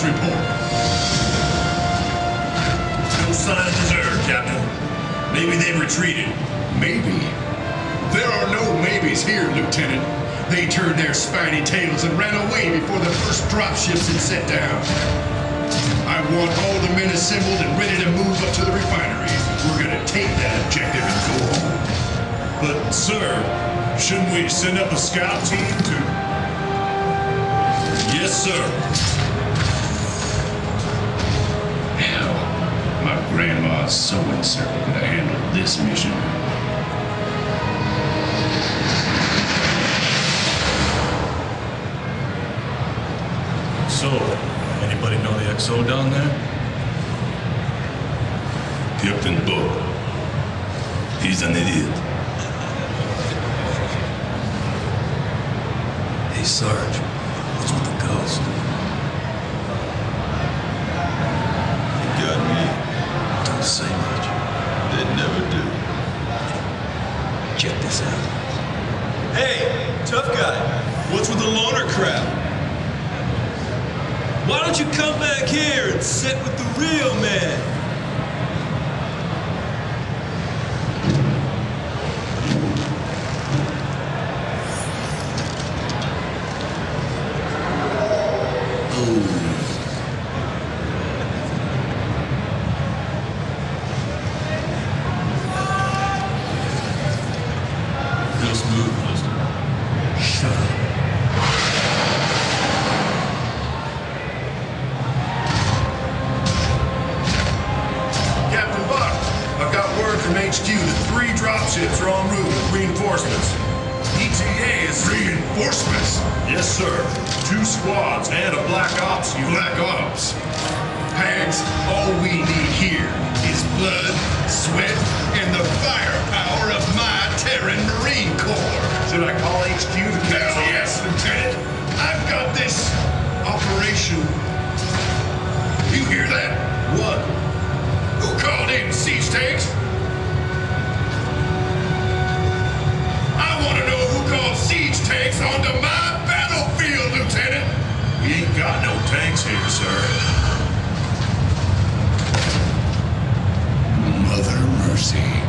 Status report. No sign of the Zerg, Captain. Maybe they've retreated. Maybe. There are no maybes here, Lieutenant. They turned their spiny tails and ran away before the first dropships had set down. I want all the men assembled and ready to move up to the refinery. We're gonna take that objective and go home. But, sir, shouldn't we send up a scout team to. Yes, sir. Grandma's sewing circle could have handled this mission. So, anybody know the XO down there? Captain Bob. He's an idiot. Hey, Sarge. What's with the ghost? Don't say much. They never do. Check this out. Hey, tough guy, what's with the loner crowd? Why don't you come back here and sit with the real man? Reinforcements. ETA is reinforcements. Yes, sir. Two squads and a black ops unit. Black Ops. Hags, all we need here is blood, sweat, and the firepower of my Terran Marine Corps. Should I call HQ to Hell yes, Lieutenant. I've got this operation. You hear that? What? Who called in siege tanks? Got no tanks here, sir. Mother mercy.